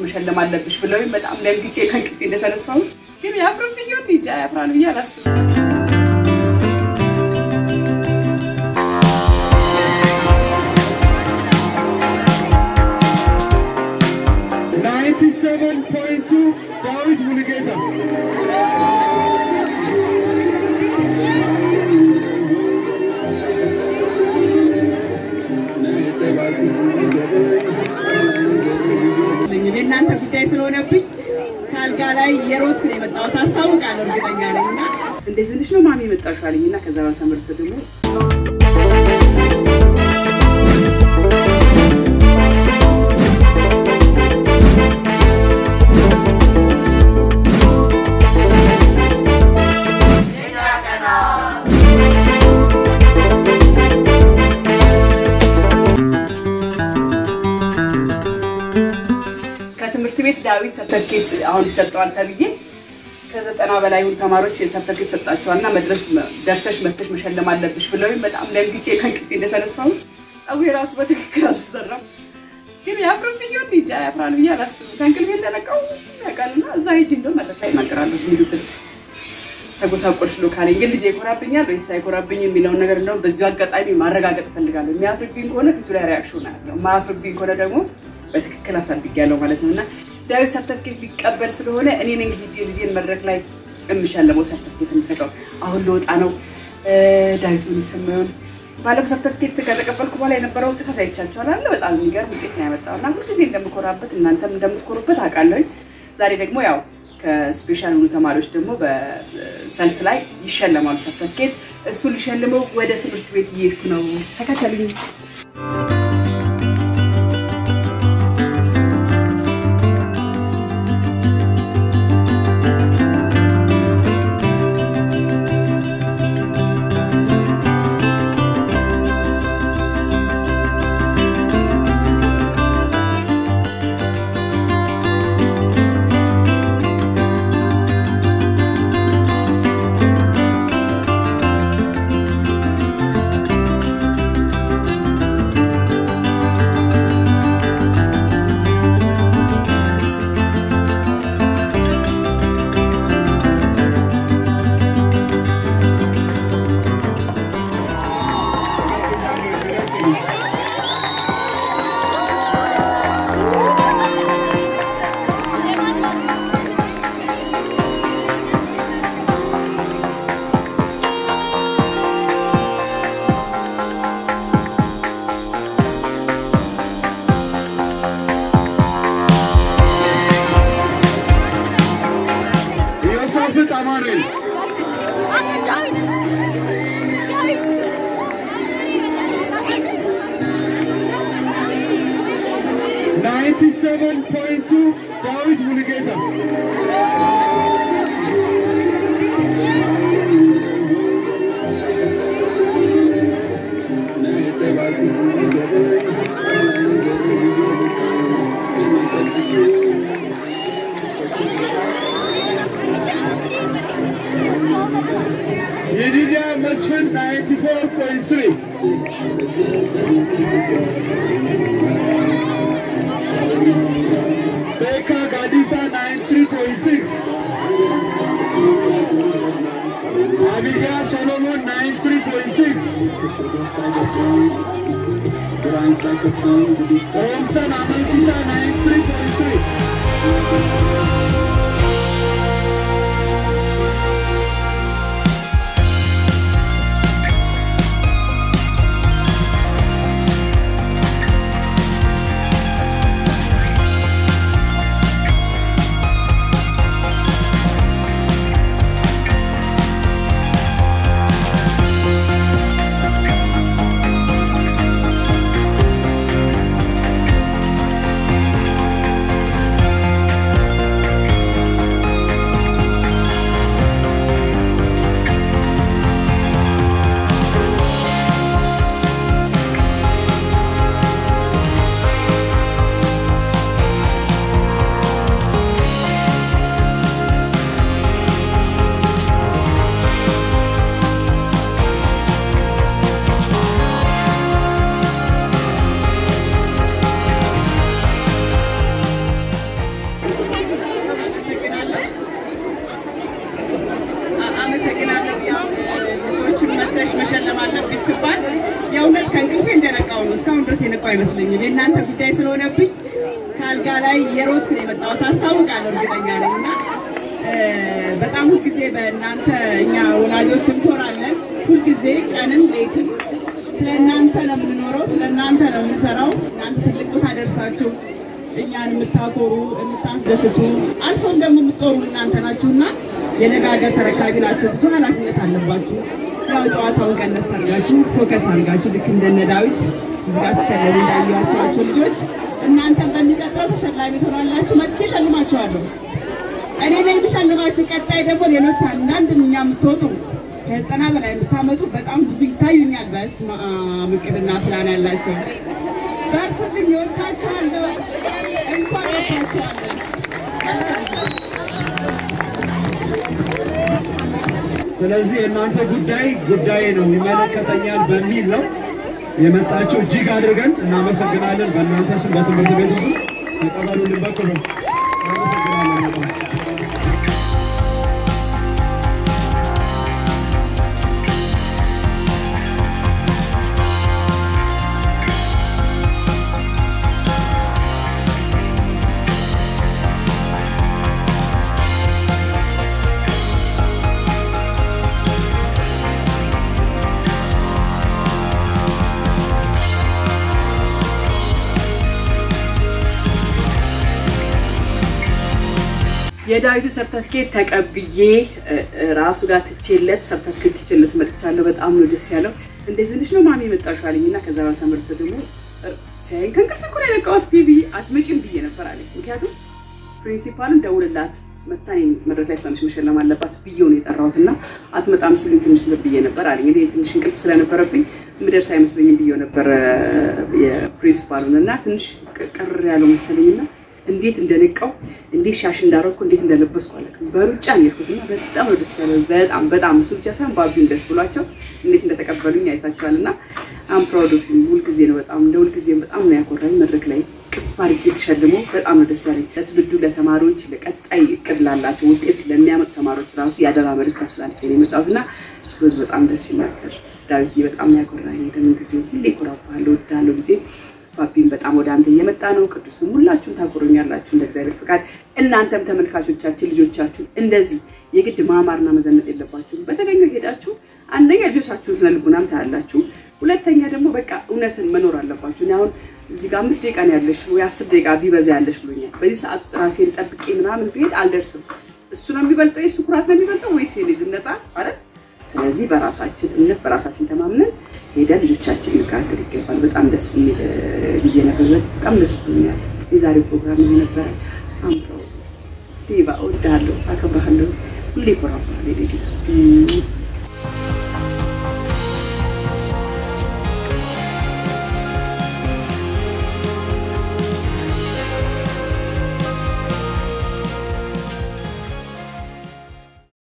መሸለም አለብሽ ብለው በጣም ደንግጬ ከእንቅልፌ እንደተነሳሁ ግን ያፍርብኝ ይሆን እንጃ ያፍራል ብዬ አላስብም። ዳዊት ሙሉጌታ የእናንተ ጉዳይ ስለሆነብኝ ከአልጋ ላይ የሮጥኩ ነው የመጣሁት። አስታውቃለሁ፣ እርግጠኛ ነኝ። እና እንዴት ትንሽ ነው ማሚ የመጣሽው አለኝ እና ከዛ በኋላ ተመልሶ ደግሞ ዳዊት ሰርተፍኬት አሁን ይሰጠዋል ተብዬ ከዘጠና በላይ ተማሪዎች ሰርተፍኬት ሰጣቸዋል እና መድረስ ደርሰሽ መተሽ መሸለም አለብሽ ብለው በጣም ደንግጬ ከእንቅልፌ እንደተነሳሁ ፀጉሬ ራሱ በትክክል አልተሰራም። ግን ያፍርብኝ ይሆን እንጃ ያፍራል ብዬ አላስብም። ከእንቅልፌ እንደነቃሁ ያውቃልና እዛ ሂጅ እንደው መድረክ ላይ የሚሉትን ተጎሳቆልሽ ካለኝ ግን ልጄ ይኮራብኛል ወይስ አይኮራብኝ የሚለውን ነገር እንደውም በዚሁ አጋጣሚ ማረጋገጥ እፈልጋለሁ። የሚያፍርብኝ ከሆነ ፊቱ ላይ reaction አለው፣ ማያፍርብኝ ከሆነ ደግሞ በትክክል አሳድጊያለሁ ማለት ነው እና ዳዊት ሰርተፍኬት ሊቀበል ስለሆነ እኔ ነኝ እንግዲህ ልጄን መድረክ ላይ እምሸለመው ሰርተፍኬት የምሰጠው። አሁን ልወጣ ነው። ዳዊት ምን ይሰማውን ባለፈው ሰርተፍኬት ከተቀበልኩ በኋላ የነበረው ውጤት አለ በጣም የሚገርም ውጤት ነው ያመጣው እና ሁልጊዜ እንደምኮራበት እናንተም እንደምትኮሩበት አውቃለሁኝ። ዛሬ ደግሞ ያው ከ special የሆኑ ተማሪዎች ደግሞ በሰልፍ ላይ ይሸለማሉ ሰርተፍኬት። እሱን ሊሸልመው ወደ ትምህርት ቤት እየሄድኩ ነው። ተከተሉኝ። 97.2 David Muligeta. Yedidia Maswin 94.3 Grind like a song, the beat. Om Sanam, Om Sanam, Sri Sri. አለብኝ ስባል የእውነት ከእንቅልፌ እንደነቃው ነው። እስካሁን ድረስ የነቃው አይመስለኝም። የእናንተ ጉዳይ ስለሆነብኝ ከአልጋ ላይ የሮት ነው የመጣሁት። አስታውቃለሁ እርግጠኛ ነኝ እና በጣም ሁልጊዜ በእናንተ እኛ ወላጆች እንኮራለን። ሁልጊዜ ቀንም ሌትም ስለ እናንተ ነው የምንኖረው፣ ስለ እናንተ ነው የምንሰራው። እናንተ ትልቅ ቦታ ደርሳችሁ እኛን የምታኮሩ የምታስደስቱ፣ አልፎም ደግሞ የምትጦሩ እናንተ ናችሁና የነገ ሀገር ተረካቢ ናቸው። ብዙ ኃላፊነት አለባችሁ። ያው ጨዋታውን ቀነስ አድርጋችሁ focus አድርጋችሁ ልክ እንደነ ዳዊት እዚህ ጋር ሲሸለሙ እንዳየኋቸዋቸው ልጆች እናንተም በሚቀጥለው ተሸላሚ ትሆናላችሁ። መጥቼ እሸልማችኋለሁ። እኔ ነኝ የምሸልማችሁ። ቀጣይ ደግሞ ሌሎች አንደኛ የምትወጡ ከዘጠና በላይ የምታመጡ በጣም ብዙ ይታዩኛል። በስመ አብ እቅድና ፕላን ያላቸው በርቱልኝ። እወዳችኋለሁ። እንኳን ወድካችኋለን። ስለዚህ የእናንተ ጉዳይ ጉዳይ ነው ይመለከተኛል በሚል ነው የመጣችሁ። እጅግ አድርገን እናመሰግናለን። በእናንተ ስም በትምህርት ቤቱ ስም ተቀበሉልን። በኩል የዳዊትን ሰርተፍኬት ተቀብዬ ራሱ ጋር ትቼለት ሰርተፍኬት ትቼለት መጥቻለሁ። በጣም ነው ደስ ያለው። እንደዚህ ሆነሽ ነው ማሚ የመጣሽው አለኝ እና ከዛ በኋላ ተመልሶ ደግሞ ሲያየኝ ከእንቅልፍ እኮ ነው የነቃሁት ብዬ አትመጭም ብዬ ነበር አለኝ። ምክንያቱም ፕሪንሲፓልን ደውልላት መታ መድረክ ላይ ስለሆነች መሸለም አለባት ብዬው ነው የጠራሁት እና አትመጣም ሲሉኝ ትንሽ ብዬ ነበር አለኝ። እኔ ትንሽ እንቅልፍ ስለነበረብኝ ምደርስ አይመስለኝም ብዬው ነበር የፕሪንሲፓሉን እና ትንሽ ቅር ያለው መሰለኝና እንዴት እንደነቃሁ እንዴት ሻሽ እንዳረኩ እንዴት እንደለበስኩ አላውቅም። በሩጫ እና በጣም ነው ደስ ያለው። በጣም በጣም እሱ ብቻ ሳይሆን ባቢም ደስ ብሏቸው እንዴት እንደተቀበሉኝ አይታችኋል። እና I'm proud of ሁልጊዜ ነው በጣም እንደ ሁልጊዜም በጣም ነው ያኮራኝ። መድረክ ላይ እቅፍ አድርጌ ስሸልመው በጣም ነው ደስ ያለኝ። ለትውልዱ ለተማሪዎች፣ ለቀጣይ እቅድ ላላቸው ውጤት ለሚያመጡ ተማሪዎች ራሱ የአደራ መልዕክት አስተላልፌ ነው የመጣሁት እና በጣም ደስ ይላል። ዳዊት በጣም ያኮራኝ። ደምን ጊዜ ሁሌ እኮራብሃለሁ፣ እወድሃለሁ ልጄ ባቢን በጣም ወደ አንተ እየመጣ ነው። ቅዱስም ሁላችሁም ታኮሩኛላችሁ እንደ እግዚአብሔር ፍቃድ። እናንተም ተመልካቾቻችን ልጆቻችሁ እንደዚህ የግድ ማማርና መዘነጥ የለባችሁም። በተገኘው ሄዳችሁ አንደኛ ልጆቻችሁን ስነ ልቡናም ታያላችሁ፣ ሁለተኛ ደግሞ በቃ እውነትን መኖር አለባችሁ። እኔ አሁን እዚህ ጋር አምስት ደቂቃ ነው ያለሽ ወይ አስር ደቂቃ ቢበዛ ያለሽ ብሎኛል። በዚህ ሰዓት ውስጥ ራሴን ጠብቄ ምናምን ብሄድ አልደርስም። እሱ ነው የሚበልጠው፣ የእሱ ኩራት ነው የሚበልጠው ወይስ የኔ ዝነጣ ማለት ስለዚህ በራሳችን እምነት በራሳችን ተማምነን ሄደን ልጆቻችን ልንከታተል ይገባል። በጣም ደስ የሚል ጊዜ ነበር። በጣም ደስ ብሎኛል። የዛሬው ፕሮግራም ይሄ ነበረ። አምሮ ዲባ እወድሃለሁ፣ አከብርሃለሁ። ሁሌ ኮራባል